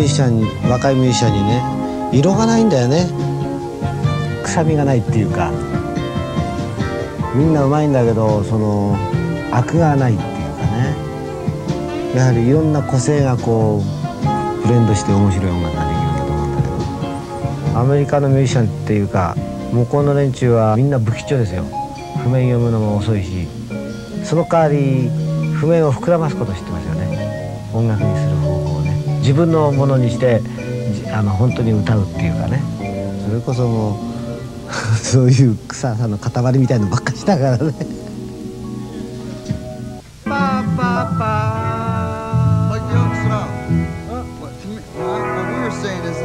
ミュージシャンに若いミュージシャンにね色がないんだよね。臭みがないっていうかみんなうまいんだけどそのアクがないっていうかね。やはりいろんな個性がこうブレンドして面白い音楽ができるんだと思うんだけど。アメリカのミュージシャンっていうか向こうの連中はみんな不吉祥ですよ。譜面読むのも遅いしその代わり譜面を膨らますこと知ってますよね。音楽にする方自分のものにしてあの本当に歌うっていうかねそれこそもうそういう草さんの塊みたいのばっかしだからね。パパパ Like the other style. What, to me, what what we were saying is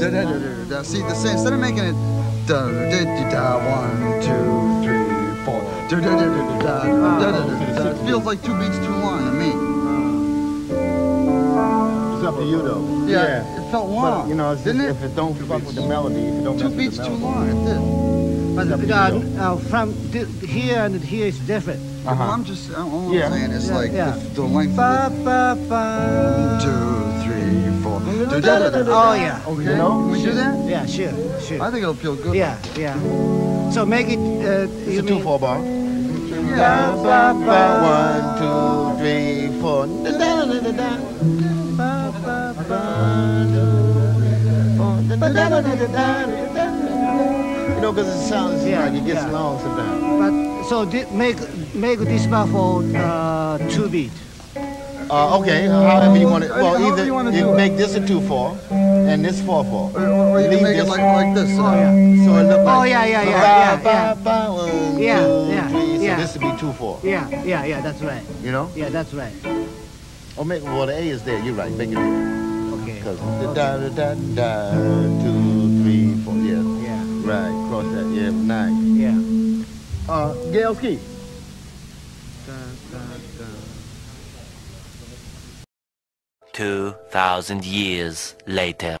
four. Da-da-da-da-da. See the same. Instead of making it da da da da one two three four da da da da da da da da. It feels like two beats too long to me. It's up to you though. Yeah, it felt long. But, you know, it's just, didn't if it? it don't fuck with the melody, if it don't Two beats with too the long. melody. It did. But It's up uh, uh, from th- here and here is different. Uh-huh. I'm just, all I'm Yeah. saying is Yeah, like yeah. The, the length Ba, of it. ba, ba. One, two. Oh yeah. Okay, You know? we do that? Yeah, sure, sure. I think it'll feel good. Yeah, yeah. So make it. Uh, It's a two mean- four bar. Yeah. Ba, ba, ba. One, two, three, four. Da-da-da-da-da. Ba, ba, ba. Da-da-da-da-da-da. You know, because it sounds Yeah, like it gets yeah. long sometimes. But so di- make make this bar for uh, two beat. Uh, okay, however you want it. Well, either you, you make this a two four, and this four four. Or, or you Leave make this. it like, like this. Uh, oh yeah. So it look oh, like. Oh yeah, yeah, yeah, yeah, yeah. Yeah. So this would be two four. Yeah, yeah, yeah. That's right. You know. Yeah, that's right. Oh, make well the A is there. You're right. Make it. Okay. Because da da da da two three four. Yeah. Yeah. Right. Cross that. Yeah. Nine. Yeah. Uh, Gail Ski. Da, da, da. 2,000 years later.